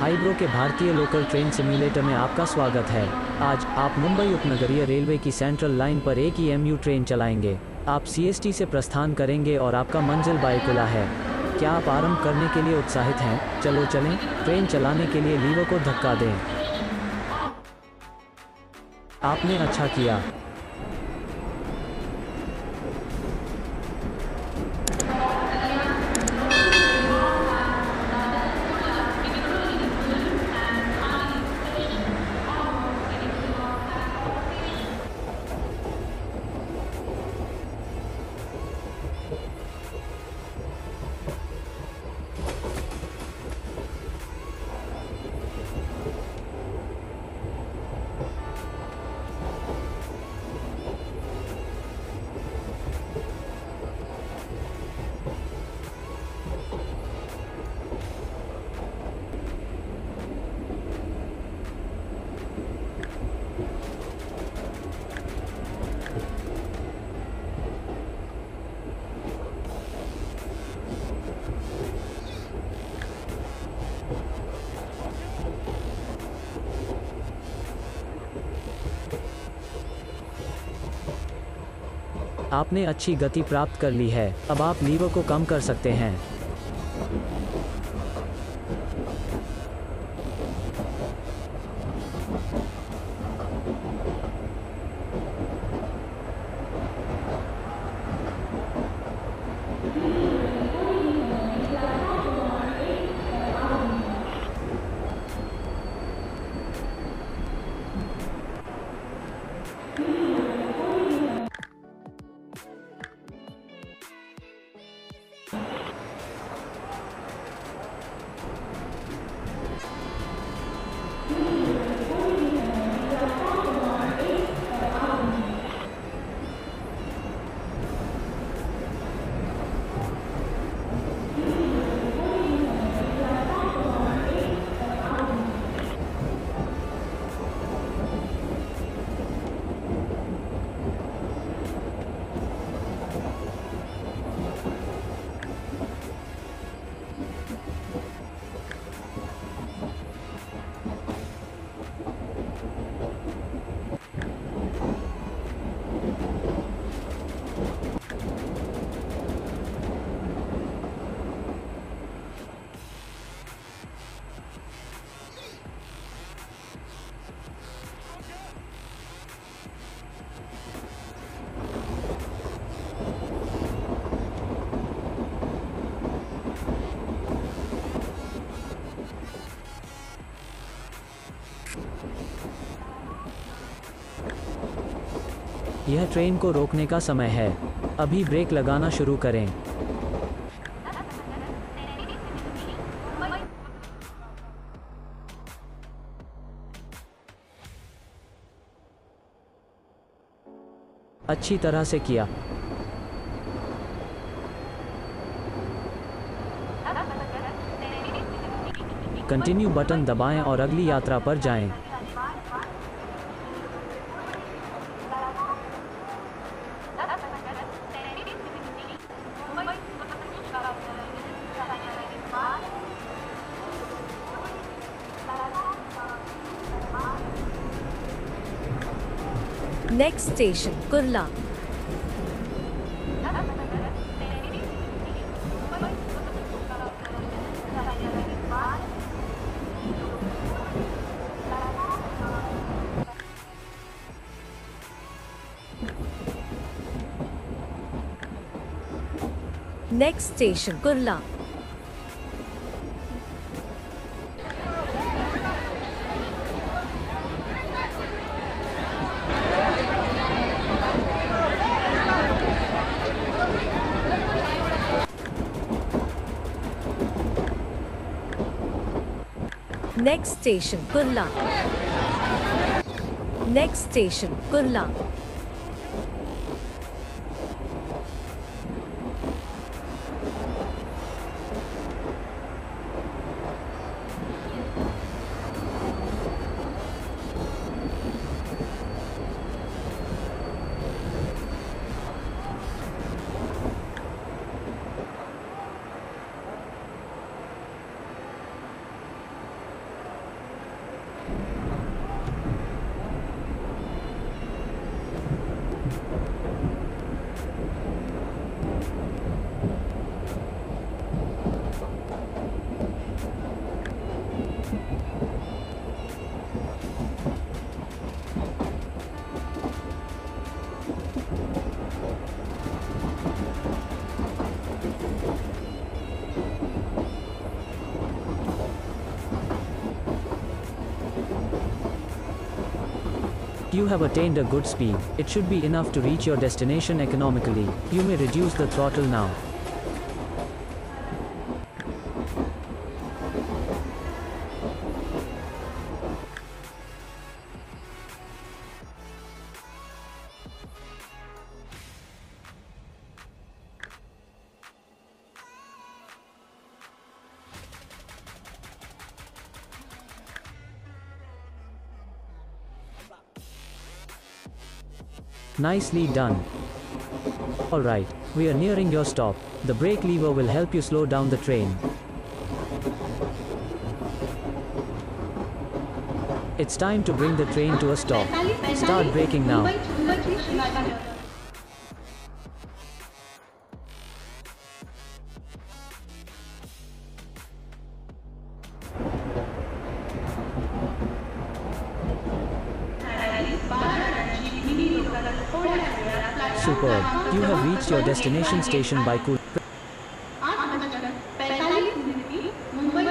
Eyebrow के भारतीय local train simulator में आपका स्वागत है। आज आप मुंबई उपनगरीय रेलवे की सेंट्रल लाइन पर एक EMU ट्रेन चलाएँगे। आप CST से प्रस्थान करेंगे और आपका मंजिल बायकुला है। क्या आप आरंभ करने के लिए उत्साहित हैं? चलो चलें। ट्रेन चलाने के लिए लीवर को धक्का दें। आपने अच्छा किया। आपने अच्छी गति प्राप्त कर ली है। अब आप लीवर को कम कर सकते हैं। यह ट्रेन को रोकने का समय है। अभी ब्रेक लगाना शुरू करें। अच्छी तरह से किया। कंटिन्यू बटन दबाएँ और अगली यात्रा पर जाएँ। Next station, Kurla. Next station, Kurla. Next station, Kurla. Next station, Kurla. You have attained a good speed. It should be enough to reach your destination economically. You may reduce the throttle now. Nicely done. Alright, we are nearing your stop. The brake lever will help you slow down the train. It's time to bring the train to a stop. Start braking now. Superb. You have reached your destination station by Cool. पैंतालीस minute Mumbai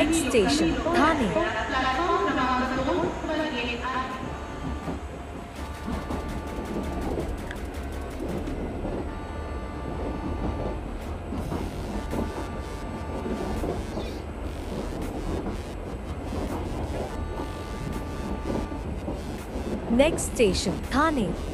Next station, Thane. Next station, Thane.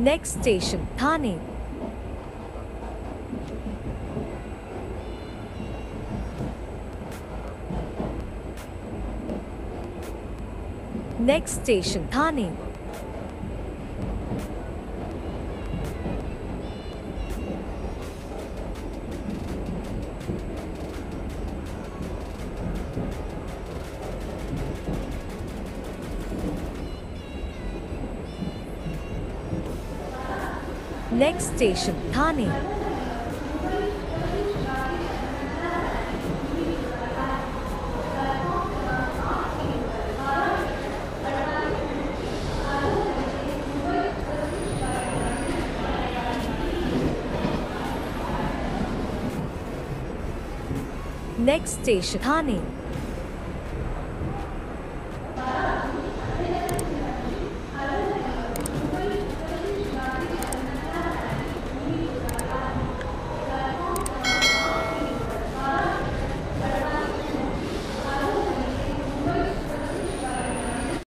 Next station, Thane. Next station, Thane. Next station, Thane. Next station, Thane.